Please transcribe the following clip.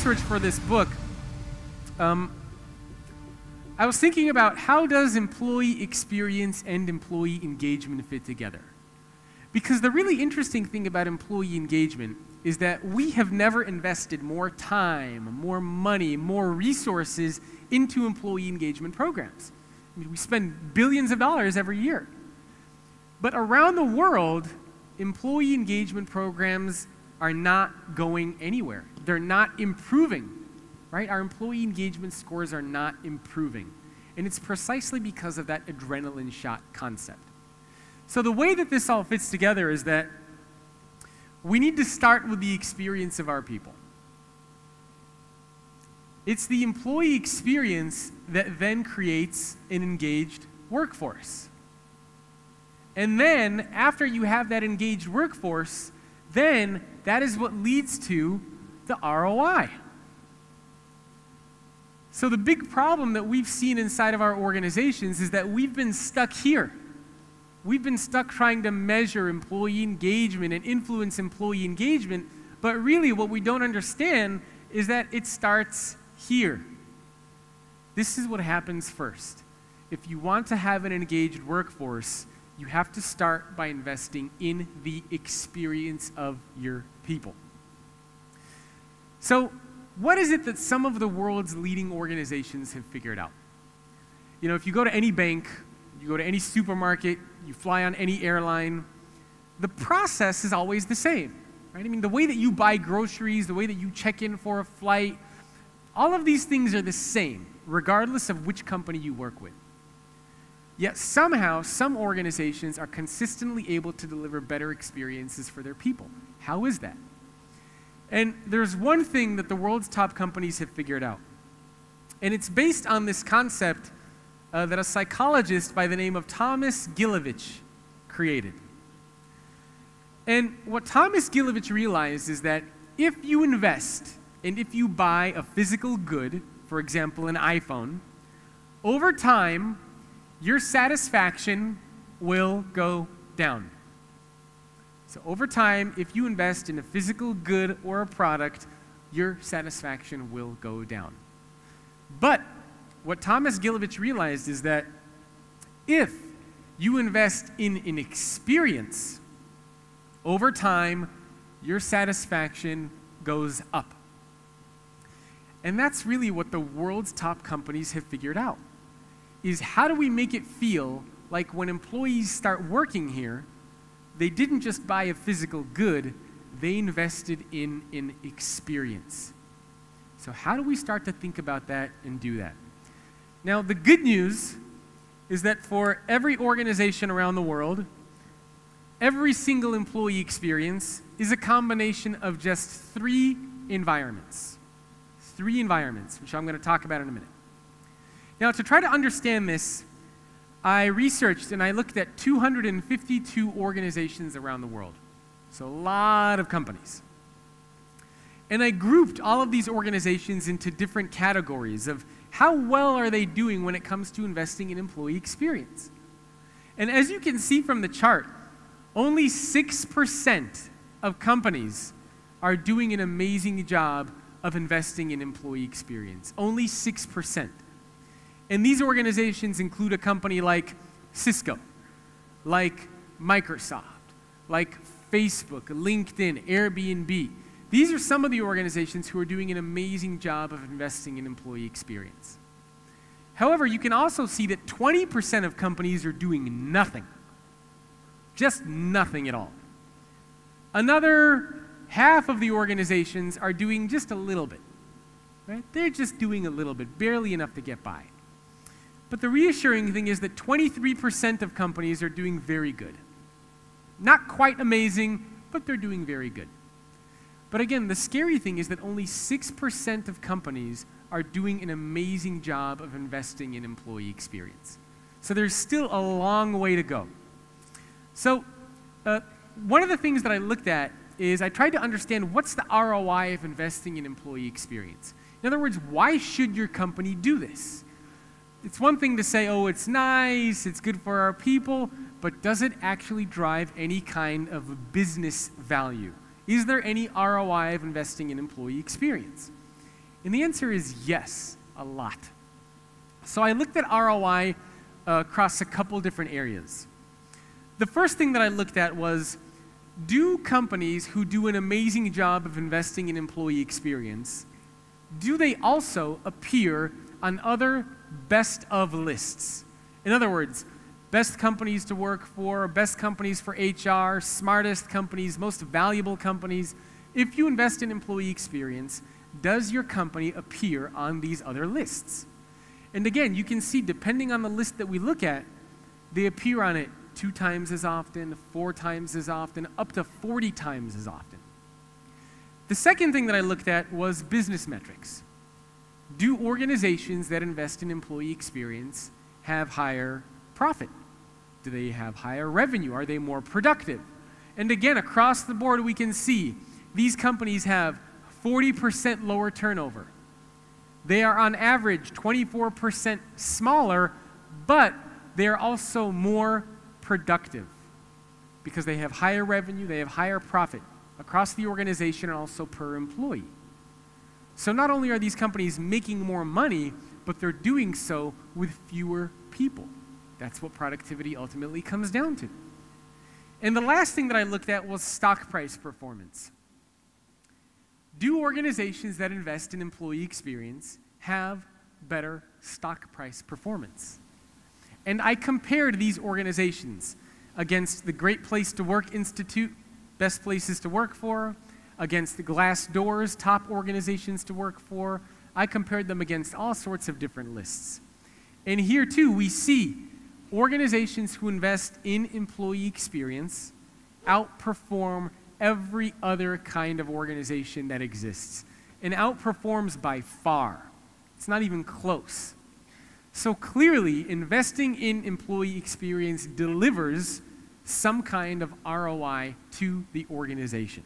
research for this book, um, I was thinking about how does employee experience and employee engagement fit together? Because the really interesting thing about employee engagement is that we have never invested more time, more money, more resources into employee engagement programs. I mean, we spend billions of dollars every year. But around the world, employee engagement programs are not going anywhere. They're not improving, right? Our employee engagement scores are not improving. And it's precisely because of that adrenaline shot concept. So, the way that this all fits together is that we need to start with the experience of our people. It's the employee experience that then creates an engaged workforce. And then, after you have that engaged workforce, then that is what leads to the ROI. So, the big problem that we've seen inside of our organizations is that we've been stuck here. We've been stuck trying to measure employee engagement and influence employee engagement, but really what we don't understand is that it starts here. This is what happens first. If you want to have an engaged workforce, you have to start by investing in the experience of your people. So, what is it that some of the world's leading organizations have figured out? You know, if you go to any bank, you go to any supermarket, you fly on any airline, the process is always the same, right? I mean, the way that you buy groceries, the way that you check in for a flight, all of these things are the same, regardless of which company you work with. Yet somehow, some organizations are consistently able to deliver better experiences for their people. How is that? And there's one thing that the world's top companies have figured out. And it's based on this concept uh, that a psychologist by the name of Thomas Gilovich created. And what Thomas Gilovich realized is that if you invest and if you buy a physical good, for example, an iPhone, over time, your satisfaction will go down. So, over time, if you invest in a physical good or a product, your satisfaction will go down. But what Thomas Gilovich realized is that if you invest in an experience, over time, your satisfaction goes up. And that's really what the world's top companies have figured out. Is how do we make it feel like when employees start working here, they didn't just buy a physical good, they invested in an experience. So how do we start to think about that and do that? Now, the good news is that for every organization around the world, every single employee experience is a combination of just three environments. Three environments, which I'm going to talk about in a minute. Now, to try to understand this, I researched and I looked at 252 organizations around the world. So, a lot of companies. And I grouped all of these organizations into different categories of how well are they doing when it comes to investing in employee experience? And as you can see from the chart, only 6% of companies are doing an amazing job of investing in employee experience. Only 6%. And these organizations include a company like Cisco, like Microsoft, like Facebook, LinkedIn, Airbnb. These are some of the organizations who are doing an amazing job of investing in employee experience. However, you can also see that 20% of companies are doing nothing. Just nothing at all. Another half of the organizations are doing just a little bit. Right? They're just doing a little bit, barely enough to get by. But the reassuring thing is that 23% of companies are doing very good. Not quite amazing, but they're doing very good. But again, the scary thing is that only 6% of companies are doing an amazing job of investing in employee experience. So there's still a long way to go. So, uh, one of the things that I looked at is I tried to understand what's the ROI of investing in employee experience. In other words, why should your company do this? It's one thing to say, oh, it's nice, it's good for our people, but does it actually drive any kind of business value? Is there any ROI of investing in employee experience? And the answer is yes, a lot. So I looked at ROI uh, across a couple different areas. The first thing that I looked at was do companies who do an amazing job of investing in employee experience do they also appear on other best of lists? In other words, best companies to work for, best companies for HR, smartest companies, most valuable companies. If you invest in employee experience, does your company appear on these other lists? And again, you can see, depending on the list that we look at, they appear on it two times as often, four times as often, up to 40 times as often. The second thing that I looked at was business metrics. Do organizations that invest in employee experience have higher profit? Do they have higher revenue? Are they more productive? And again, across the board, we can see these companies have 40% lower turnover. They are on average 24% smaller, but they are also more productive because they have higher revenue, they have higher profit across the organization and also per employee. So not only are these companies making more money, but they're doing so with fewer people. That's what productivity ultimately comes down to. And the last thing that I looked at was stock price performance. Do organizations that invest in employee experience have better stock price performance? And I compared these organizations against the Great Place to Work Institute best places to work for, against the Glassdoor's top organizations to work for. I compared them against all sorts of different lists. And here too, we see organizations who invest in employee experience outperform every other kind of organization that exists and outperforms by far. It's not even close. So clearly, investing in employee experience delivers some kind of ROI to the organization.